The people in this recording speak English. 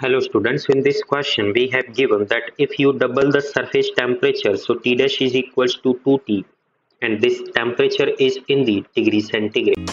Hello students, in this question we have given that if you double the surface temperature, so T dash is equals to 2T and this temperature is in the degree centigrade.